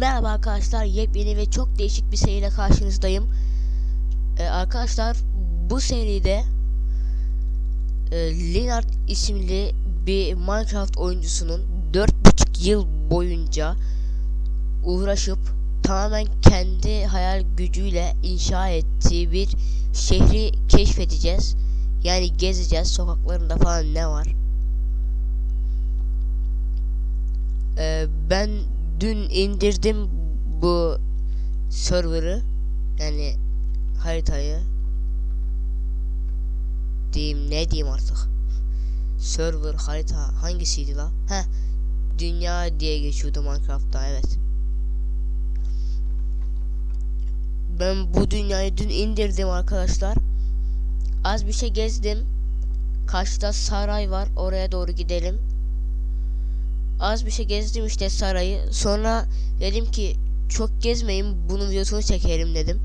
Merhaba arkadaşlar, yepyeni ve çok değişik bir seriyle karşınızdayım. Ee, arkadaşlar, bu seride e, Leonard isimli bir Minecraft oyuncusunun 4,5 yıl boyunca uğraşıp tamamen kendi hayal gücüyle inşa ettiği bir şehri keşfedeceğiz. Yani gezeceğiz, sokaklarında falan ne var. Ee, ben dün indirdim bu server'ı yani haritayı. Diyeyim ne diyeyim artık? Server harita hangisiydi la? Heh, dünya diye geçiyordu Minecraft'ta evet. Ben bu dünyayı dün indirdim arkadaşlar. Az bir şey gezdim. Karşıda saray var oraya doğru gidelim az bir şey gezdim işte sarayı. Sonra dedim ki çok gezmeyin bunun videosunu çekerim dedim.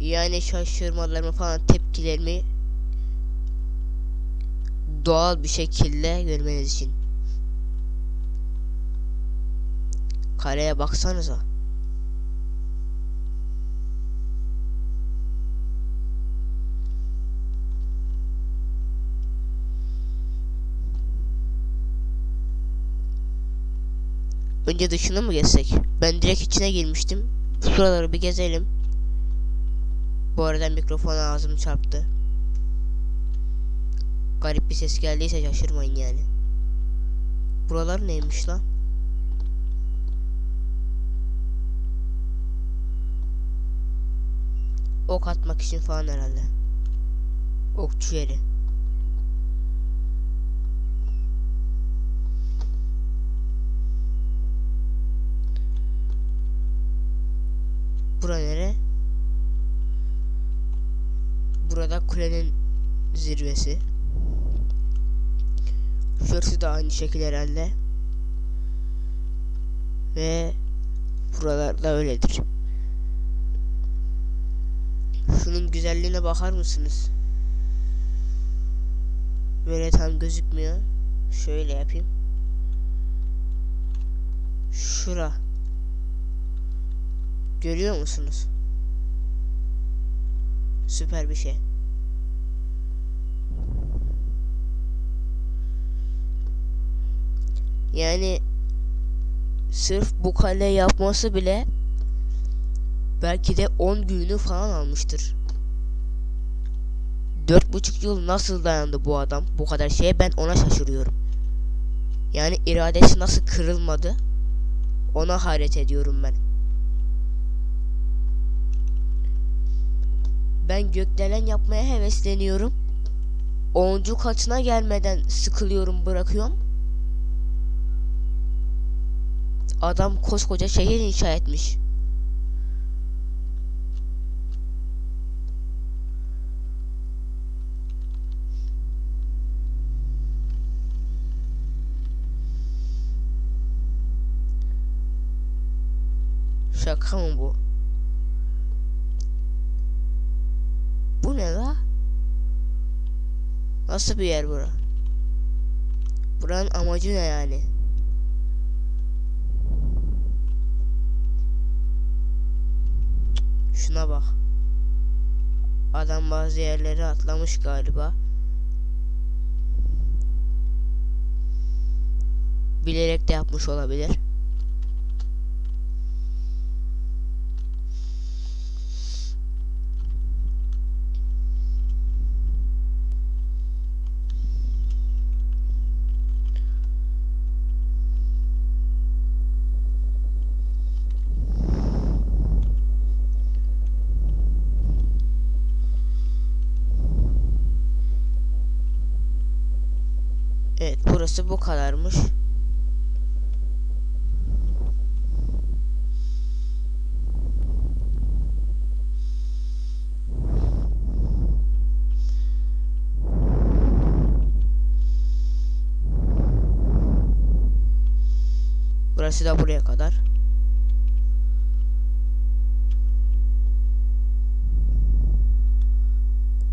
Yani şaşırmalarımı falan tepkilerimi doğal bir şekilde görmeniz için. Kareye baksanıza. Önce dışına mı gezsek? Ben direkt içine girmiştim. Şuraları bir gezelim. Bu arada mikrofon ağzım çarptı. Garip bir ses geldiyse şaşırmayın yani. Buralar neymiş lan? Ok atmak için falan herhalde. Okçu yeri. Bura nere? Burada kulenin zirvesi. Şurası da aynı şekil herhalde. Ve buralarda öyledir. Şunun güzelliğine bakar mısınız? Böyle tam gözükmüyor. Şöyle yapayım. Şura. Görüyor musunuz? Süper bir şey. Yani sırf bu kale yapması bile belki de 10 günü falan almıştır. Dört buçuk yıl nasıl dayandı bu adam bu kadar şeye ben ona şaşırıyorum. Yani iradesi nasıl kırılmadı ona hayret ediyorum ben. Ben gökdelen yapmaya hevesleniyorum. 10. katına gelmeden sıkılıyorum bırakıyorum. Adam koskoca şehir inşa etmiş. Şaka mı bu? Bu ne la? Nasıl bir yer bura? Buranın amacı ne yani? Şuna bak. Adam bazı yerleri atlamış galiba. Bilerek de yapmış olabilir. Burası bu kadarmış. Burası da buraya kadar.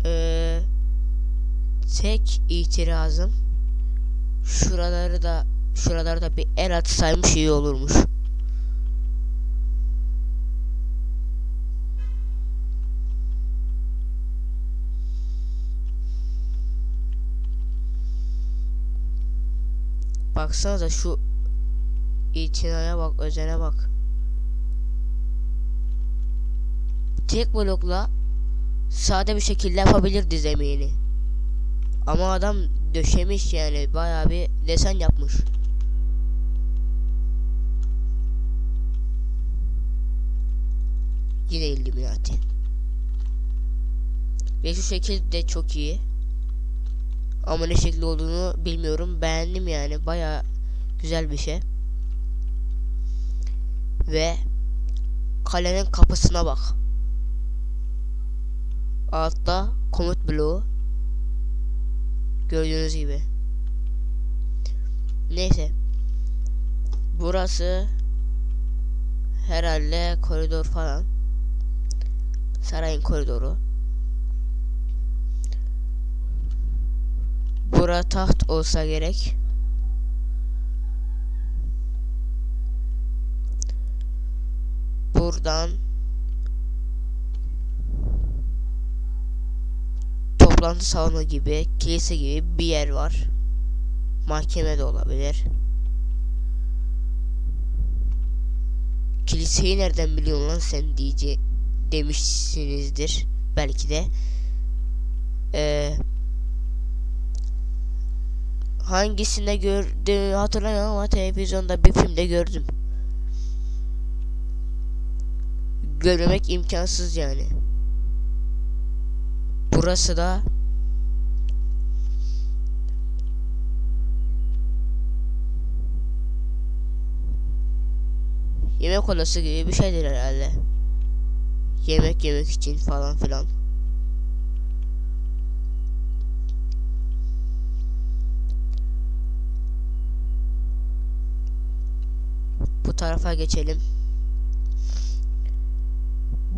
Ee, tek itirazım Şuraları da şuraları da bir el atsaymış iyi olurmuş. Baksanıza şu itinaya bak, özene bak. Tek blokla sade bir şekilde yapabilirdi zemini. Ama adam döşemiş yani bayağı bir desen yapmış. Yine Illuminati. Ve şu şekil de çok iyi. Ama ne şekli olduğunu bilmiyorum. Beğendim yani. Baya güzel bir şey. Ve kalenin kapısına bak. Altta komut bloğu. Gördüğünüz gibi. Neyse. Burası herhalde koridor falan. Sarayın koridoru. Bura taht olsa gerek. Buradan toplantı salonu gibi, kilise gibi bir yer var. Mahkeme de olabilir. Kiliseyi nereden biliyorsun lan sen diye demişsinizdir belki de. Eee hangisinde gördüm hatırlamıyorum ama televizyonda bir filmde gördüm. Görmemek imkansız yani. Burası da yemek odası gibi bir şeydir herhalde. Yemek yemek için falan filan. Bu tarafa geçelim.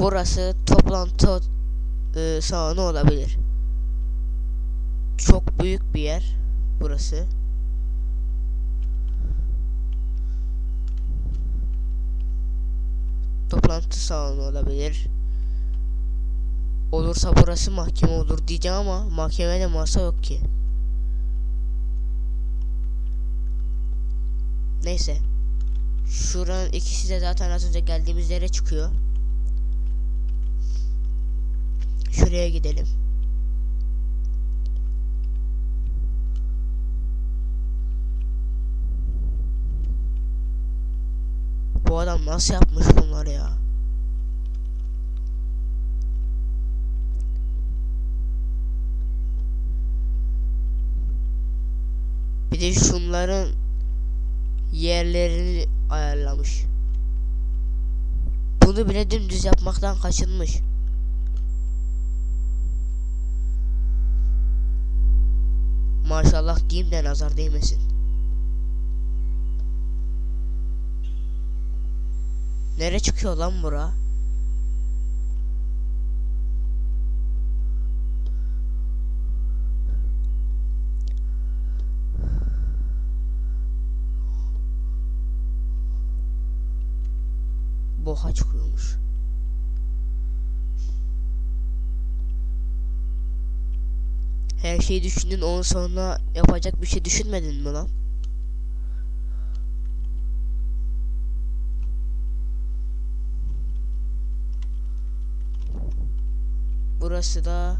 Burası toplantı e, salonu olabilir. Çok büyük bir yer burası. Toplantı salonu olabilir. Olursa burası mahkeme olur diyeceğim ama mahkemede masa yok ki. Neyse. Şuranın ikisi de zaten az önce geldiğimiz yere çıkıyor. Şuraya gidelim. Bu adam nasıl yapmış bunları ya? Bir de şunların yerlerini ayarlamış. Bunu bile dümdüz yapmaktan kaçınmış. Maşallah diyeyim de nazar değmesin. Nere çıkıyor lan bura? Boha çıkıyormuş. Her şeyi düşündün onun sonuna yapacak bir şey düşünmedin mi lan? Burası da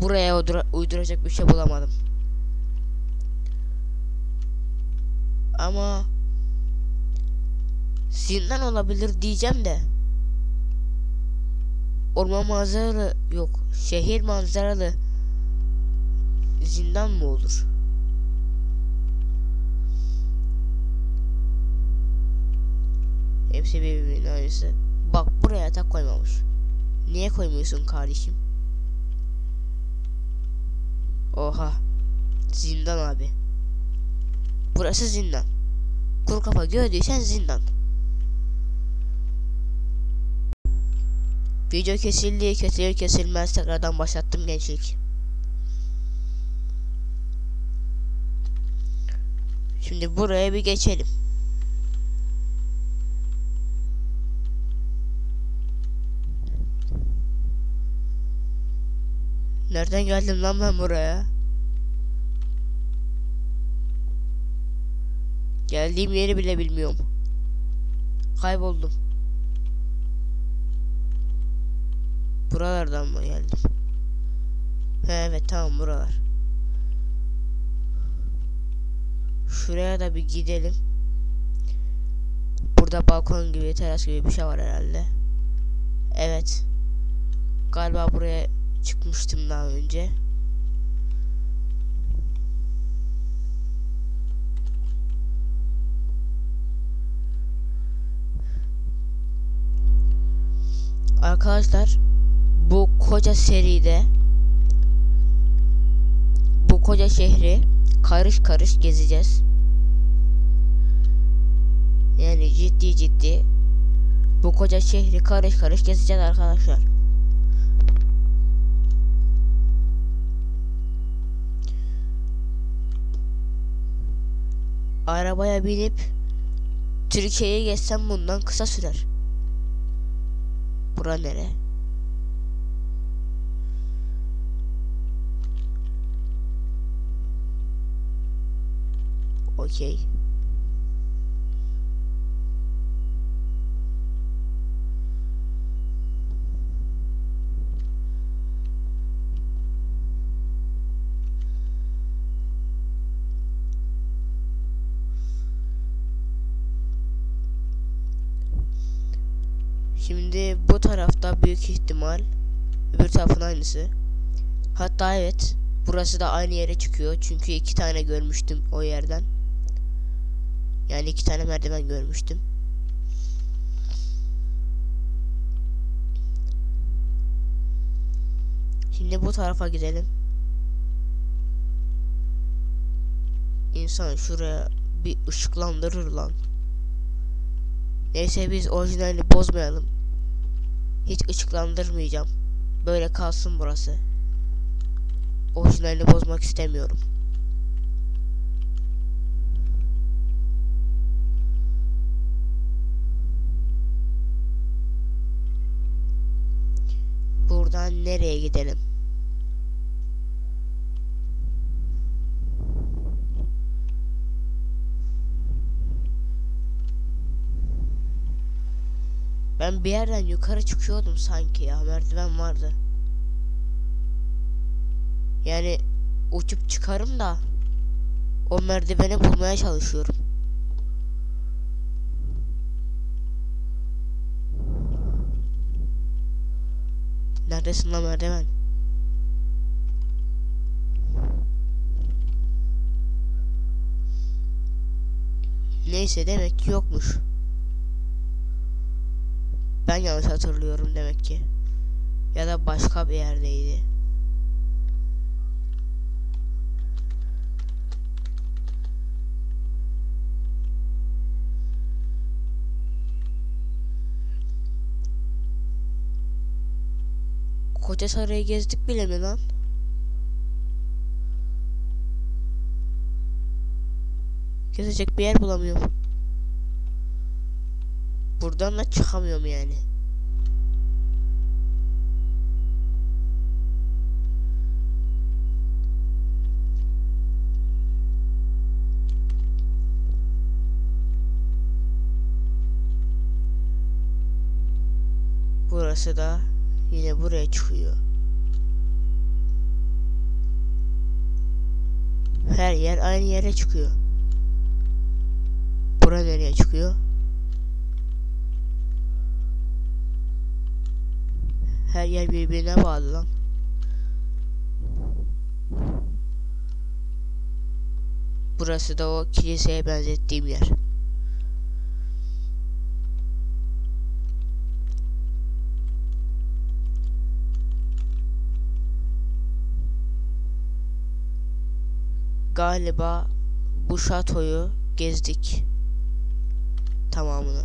Buraya uydura uyduracak bir şey bulamadım. Ama zindan olabilir diyeceğim de. Orman manzaralı yok. Şehir manzaralı zindan mı olur? Hepsi birbirinin aynısı. Bak buraya yatak koymamış. Niye koymuyorsun kardeşim? Oha. Zindan abi. Burası zindan. Kuru kafa gördüysen zindan. Video kesildi, kesilir kesilmez tekrardan başlattım gençlik. Şimdi buraya bir geçelim. Nereden geldim lan ben buraya? Geldiğim yeri bile bilmiyorum. Kayboldum. Buralardan mı geldim? He, evet tamam buralar. Şuraya da bir gidelim. Burada balkon gibi, teras gibi bir şey var herhalde. Evet. Galiba buraya çıkmıştım daha önce. Arkadaşlar bu koca seride bu koca şehri karış karış gezeceğiz. Yani ciddi ciddi bu koca şehri karış karış gezeceğiz arkadaşlar. Arabaya binip Türkiye'ye geçsem bundan kısa sürer. Bura nere? Okey. Şimdi bu tarafta büyük ihtimal öbür tarafın aynısı. Hatta evet burası da aynı yere çıkıyor. Çünkü iki tane görmüştüm o yerden. Yani iki tane merdiven görmüştüm. Şimdi bu tarafa gidelim. İnsan şuraya bir ışıklandırır lan. Neyse biz orijinalini bozmayalım. Hiç ışıklandırmayacağım. Böyle kalsın burası. Orijinalini bozmak istemiyorum. Buradan nereye gidelim? Ben bir yerden yukarı çıkıyordum sanki ya merdiven vardı. Yani uçup çıkarım da o merdiveni bulmaya çalışıyorum. Neredesin lan merdiven? Neyse demek ki yokmuş. Ben yanlış hatırlıyorum demek ki. Ya da başka bir yerdeydi. Koca sarayı gezdik bile mi lan? Gezecek bir yer bulamıyorum. Buradan da çıkamıyorum yani. Burası da yine buraya çıkıyor. Her yer aynı yere çıkıyor. Bura nereye çıkıyor? Her yer birbirine bağlı lan. Burası da o kiliseye benzettiğim yer. galiba bu şatoyu gezdik tamamını.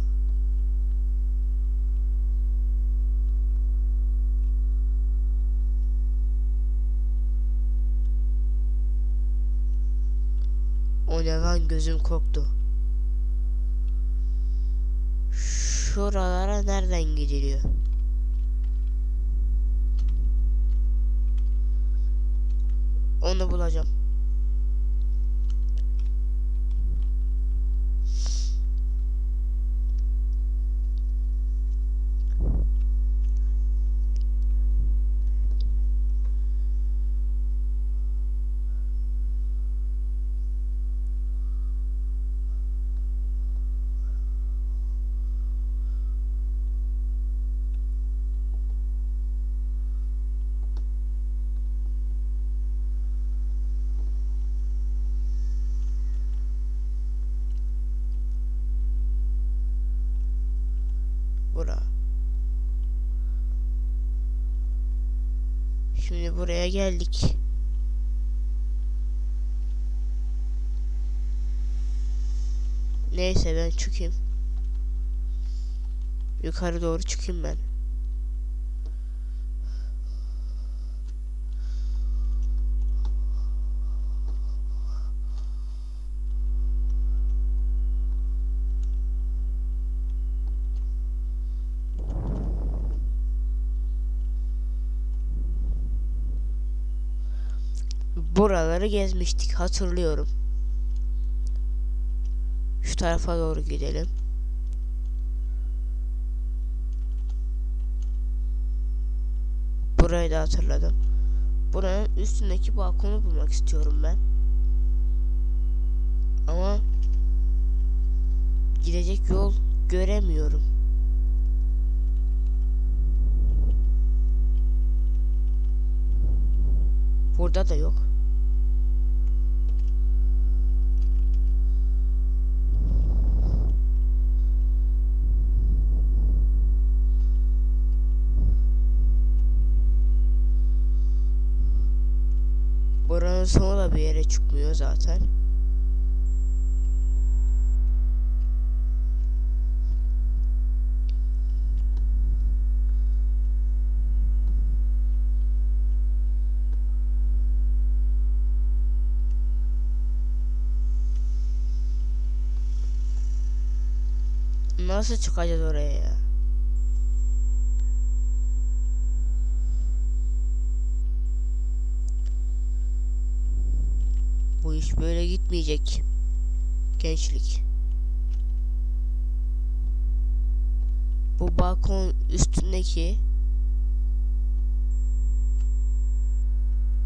O ne gözüm korktu. Şuralara nereden gidiliyor? Onu bulacağım. Şimdi buraya geldik. Neyse ben çıkayım. Yukarı doğru çıkayım ben. Buraları gezmiştik hatırlıyorum. Şu tarafa doğru gidelim. Burayı da hatırladım. Buranın üstündeki balkonu bulmak istiyorum ben. Ama gidecek yol göremiyorum. Burada da yok. Sonu da bir yere çıkmıyor zaten. Nasıl çıkacağız oraya ya? İş böyle gitmeyecek. Gençlik. Bu balkon üstündeki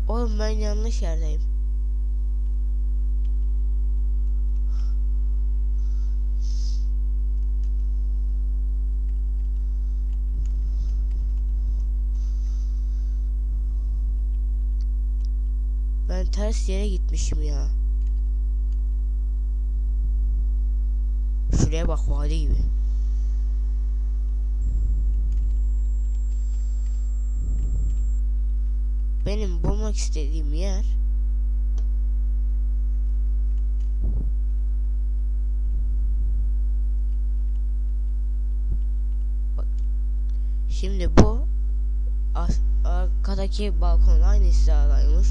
Oğlum ben yanlış yerdeyim. Ben ters yere gitmişim ya. Şuraya bak vadi gibi. Benim bulmak istediğim yer Bak. Şimdi bu arkadaki balkon aynı hizadaymış.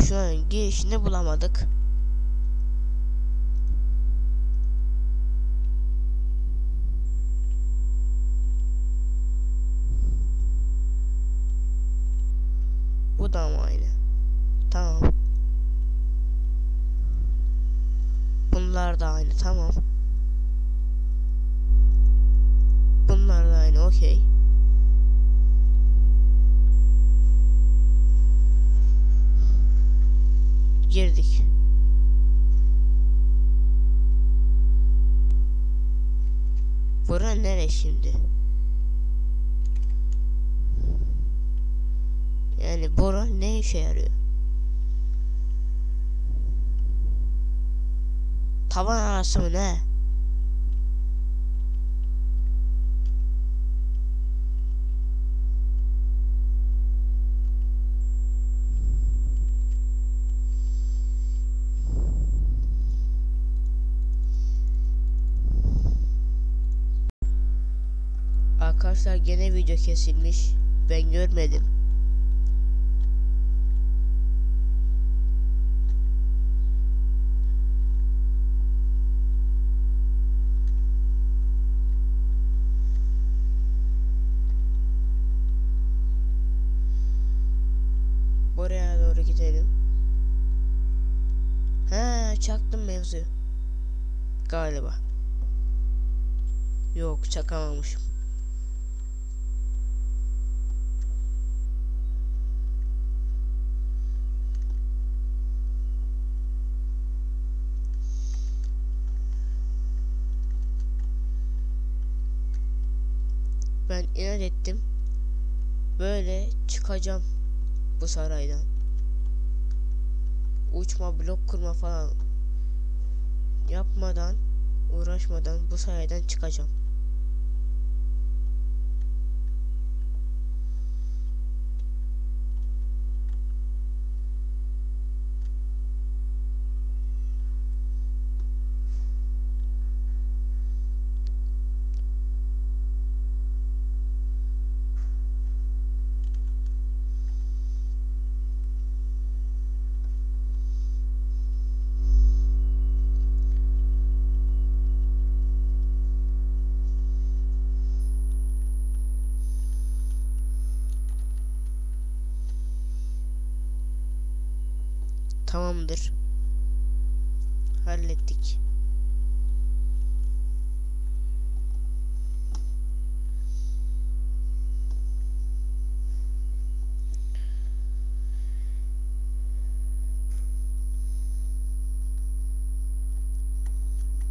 Şu an girişini bulamadık. Bu da mı aynı? Tamam. Bunlar da aynı tamam. Bunlar da aynı okey. Girdik. Bura nere şimdi? Yani bura ne işe yarıyor? Tavan arası mı ne? video kesilmiş. Ben görmedim. Oraya doğru gidelim. He çaktım mevzu. Galiba. Yok çakamamışım. İnat ettim. Böyle çıkacağım bu saraydan. Uçma blok kurma falan yapmadan uğraşmadan bu saraydan çıkacağım. Tamamdır. Hallettik.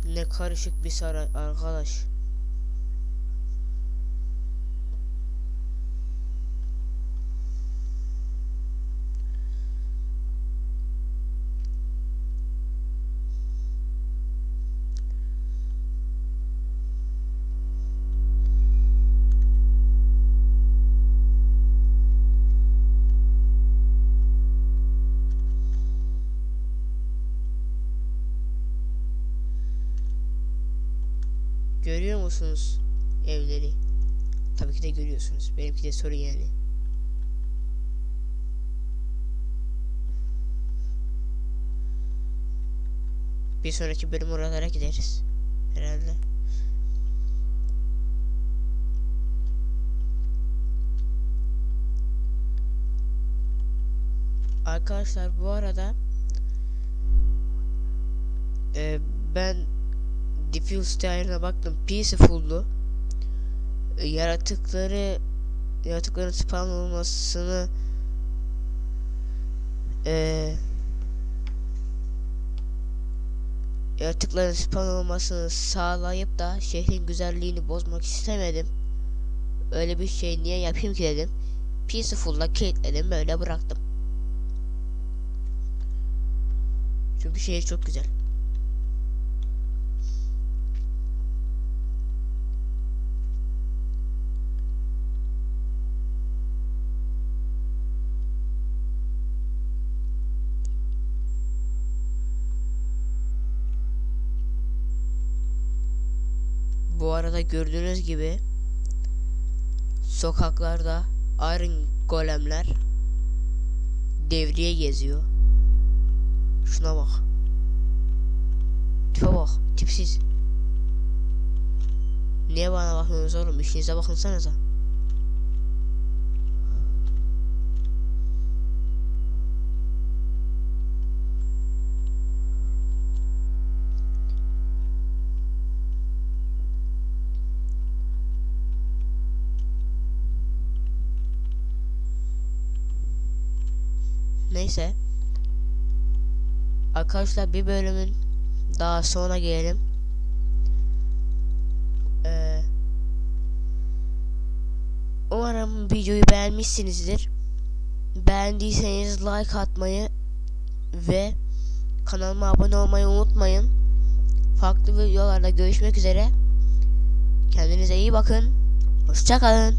Ne karışık bir saray arkadaş. Görüyor musunuz evleri? Tabii ki de görüyorsunuz. Benimki de sorun yani. Bir sonraki bölüm oralara gideriz. Herhalde. Arkadaşlar bu arada e, ben diffuse değerine baktım. Peaceful'du. E, yaratıkları yaratıkların spawn olmasını e, yaratıkların spawn olmasını sağlayıp da şehrin güzelliğini bozmak istemedim. Öyle bir şey niye yapayım ki dedim. Peaceful'la kilitledim böyle bıraktım. Çünkü şehir çok güzel. Bu arada gördüğünüz gibi sokaklarda Iron Golemler devriye geziyor. Şuna bak. Tipe bak. Tipsiz. Niye bana bakmıyorsunuz oğlum? İşinize bakınsanıza. Neyse. Arkadaşlar bir bölümün daha sonra gelelim. Ee, umarım videoyu beğenmişsinizdir. Beğendiyseniz like atmayı ve kanalıma abone olmayı unutmayın. Farklı videolarda görüşmek üzere. Kendinize iyi bakın. Hoşçakalın.